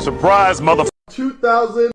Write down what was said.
Surprise, mother. 2000.